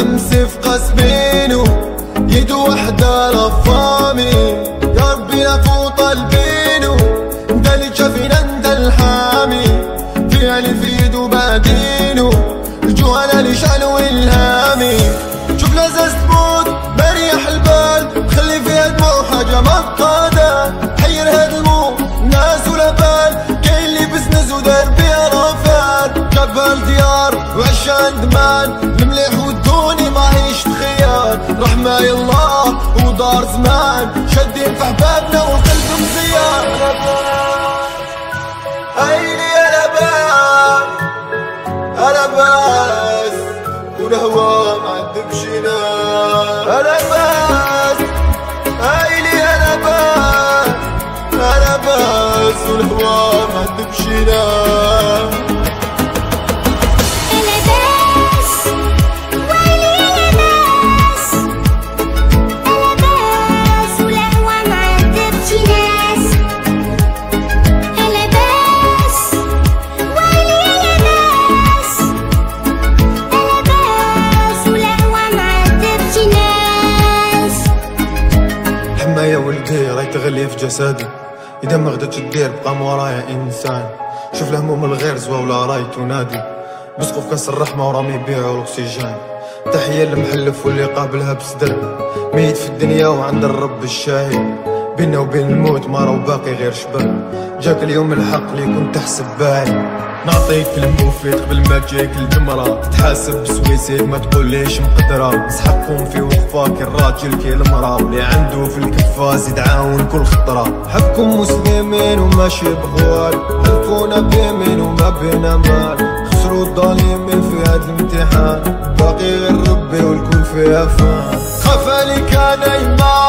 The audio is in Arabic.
يفقس بينو يدو وحدة لفامي يا ربي لا فوط البينو انت اللي تشافينا انت الحامي اللي في رفال كبر ديار وعشان دمان المليح والدوني ما عيش خيار رحمة الله ودار زمان شادين في حبابنا والقلب مزيان عيني أنا باس أنا باس والهوى ما عندكش ناس أنا باس عيني أنا باس أنا باس والهوى ما عندكش ناس حماية ولدي راهي تغلي في جسدي. إذا ما غدتش تدير بقى مورايا إنسان. شوف الهموم الغير زوا ولا راي تنادي. بسقوا في كاس الرحمة ورامي يبيعوا الأكسجين. تحية للمحلف واللي قابلها بصدر ميت في الدنيا وعند الرب الشاهد. بينا وبين الموت ما راهو باقي غير شباب. جاك اليوم الحق اللي كنت تحسب باعي نعطيك المفيد قبل ما تجيك الجمرة. تحاسب بسويسيد ما تقوليش مقدرة. سحقكم في وقفة كي الراجل كي المرأة. واللي عنده في الكفة زيد عاون كل خطرة. حبكم مسلمين وماشي بغوال حلفونا بيمين وما بينا مال. خسروا الظالمين في هاد الامتحان. باقي غير ربي والكل فيها فان. خاف عليك أنا يما